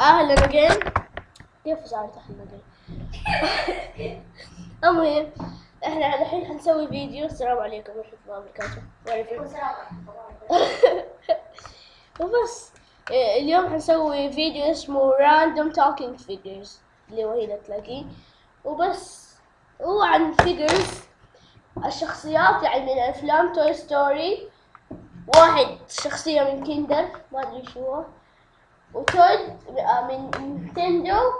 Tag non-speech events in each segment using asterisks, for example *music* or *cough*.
أهلا again كيف صارت أهلا again المهم إحنا الحين حنسوي فيديو. السلام عليكم ورحمة الله وبركاته. وعليكم *laughs* وبس اليوم حنسوي فيديو اسمه random talking figures اللي هو هنا تلاقيه. وبس هو عن figures الشخصيات يعني من أفلام Toy Story واحد شخصية من كيندر ما أدري شو هو. وتود من نينتندو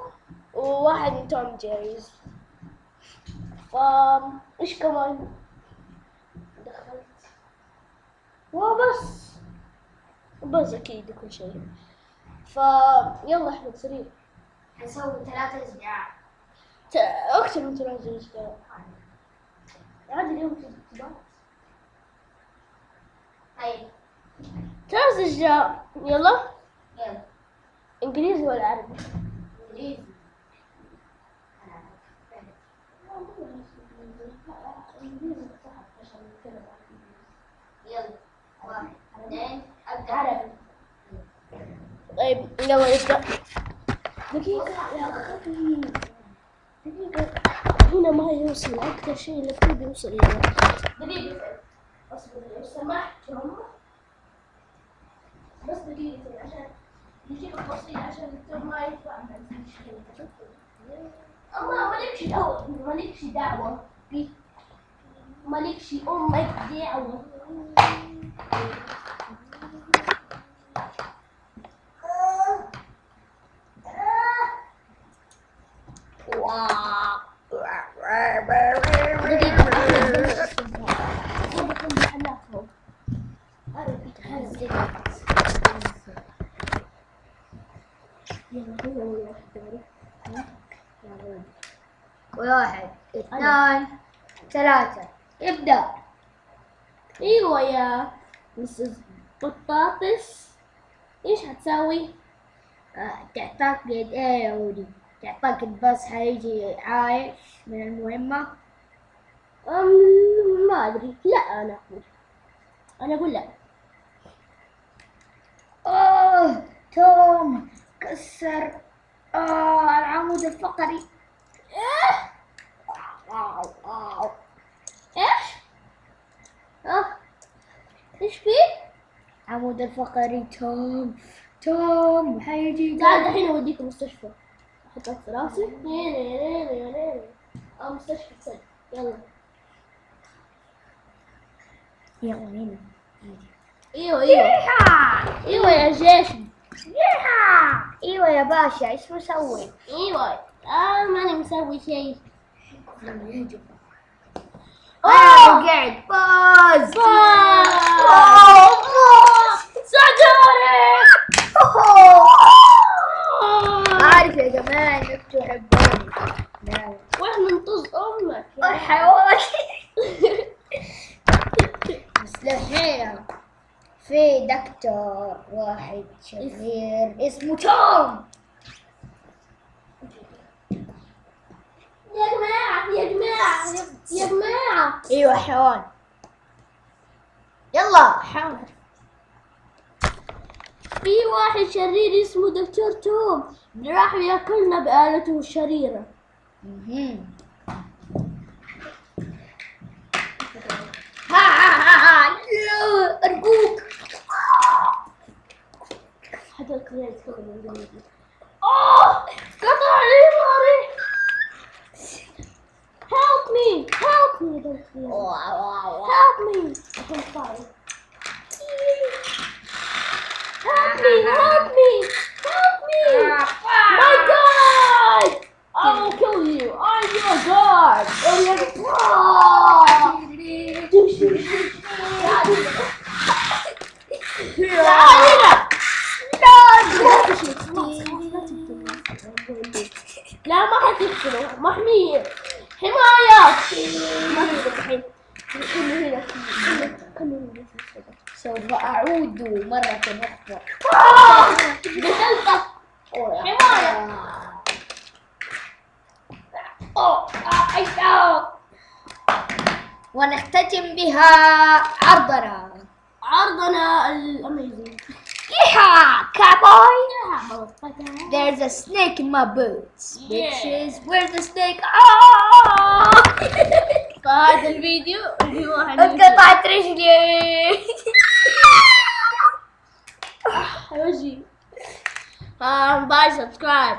وواحد من توم جيريز. فا إيش كمان؟ دخلت. وبس. بس أكيد كل شيء. فا يلا احمد سريع حنسوي ثلاثة أشجار ت- اكتب من ثلاثة اشياء عادي اليوم في اختبار طيب. ثلاث اشياء يلا. يلا. إنجليزي ولا عربي؟ إنجليزي يلا واحد اثنين أبدأ عربي طيب يلا نبدأ. دقيقة يا دقيقة هنا ما يوصل أكثر شيء المفروض يوصل هنا دقيقة أصبر لو سمحت بس دقيقة عشان نجيب التفصيل عشان الدكتور ما يدفع الله مالكش دعوة مالكش دعوة بي مالكش أمك دعوة واحد اثنين ثلاثة. ابدأ. إيوه يا مسز بطاطس. إيش هتسوي؟ آه، تعتقد إيه يا ولدي تعتقد بس حيجي عايش من المهمة. ما أدري. لا أنا أقول. أنا أقول لا اوه كسر آه العمود الفقري. إيه آه، آه. آه. إيش فيه؟ عمود الفقري توم توم حيجي. تعال الحين أوديك المستشفى احطك في راسي. هنا هنا هنا آه مستشفى. تصدق يلا. يلا هنا. إيوه إيوه. إيوه يا جيش. إيوه يا باشا إيش مسوي؟ إيوه. آه ماني مسوي شيء. أوه! قاعد. باز. باز. ساعدوني عارف يا جماعة إنك تحبوني دكتور واحد شرير اسمه توم يا جماعة يا جماعة يا جماعة أيوه حيوان يلا حاول في واحد شرير اسمه دكتور توم راح ياكلنا بآلته الشريرة. ها ها ها ها ارجوك dur kızarız kalın. Oh! Katarina! Help me! Help me! Help me! I'm sorry. Help me! Help me! Help me! My God! I will kill you! I'm your God! Oh, you oh! *laughs* God! Yeah. حتقتله محمية حماية ما تقدر الحين كله هنا كله هنا سوف أعود مرة أخرى قتلتك حماية. ونختتم بها عرضنا عرضنا الاميزنج Yeah, cowboy. There's a snake in my boots. Bitches, where's the snake? Oh! فهذا الفيديو اللي هو حننزل- انقطعت رجلي. حوجي. Um, bye, subscribe.